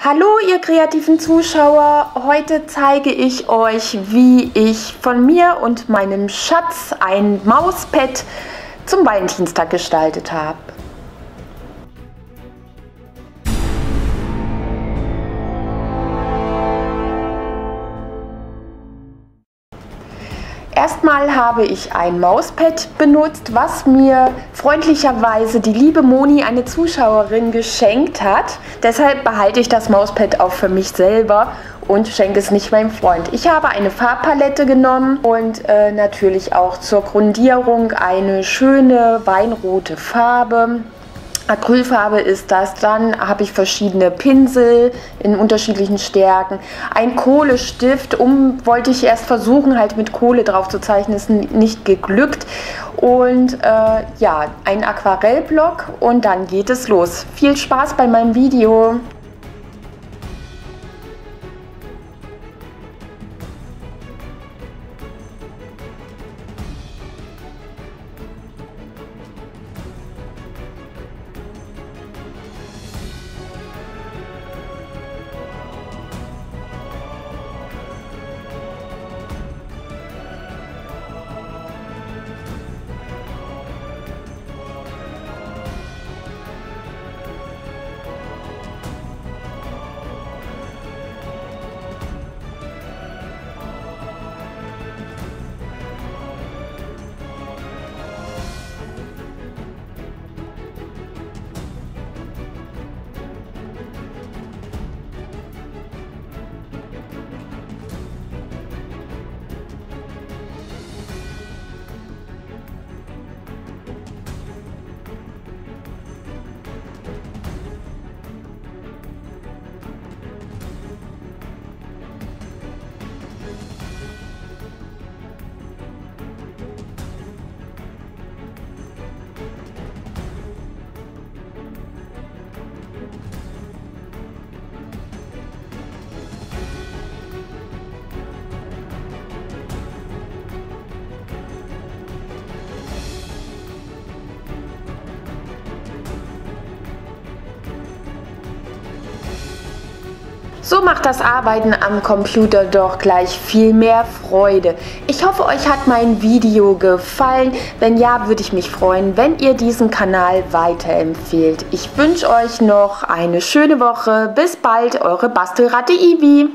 Hallo ihr kreativen Zuschauer, heute zeige ich euch, wie ich von mir und meinem Schatz ein Mauspad zum Valentinstag gestaltet habe. Erstmal habe ich ein Mauspad benutzt, was mir freundlicherweise die liebe Moni, eine Zuschauerin, geschenkt hat. Deshalb behalte ich das Mauspad auch für mich selber und schenke es nicht meinem Freund. Ich habe eine Farbpalette genommen und äh, natürlich auch zur Grundierung eine schöne weinrote Farbe. Acrylfarbe ist das. Dann habe ich verschiedene Pinsel in unterschiedlichen Stärken. Ein Kohlestift, um wollte ich erst versuchen, halt mit Kohle drauf zu zeichnen, ist nicht geglückt. Und äh, ja, ein Aquarellblock und dann geht es los. Viel Spaß bei meinem Video. So macht das Arbeiten am Computer doch gleich viel mehr Freude. Ich hoffe, euch hat mein Video gefallen. Wenn ja, würde ich mich freuen, wenn ihr diesen Kanal weiterempfehlt. Ich wünsche euch noch eine schöne Woche. Bis bald, eure Bastelratte Ivi.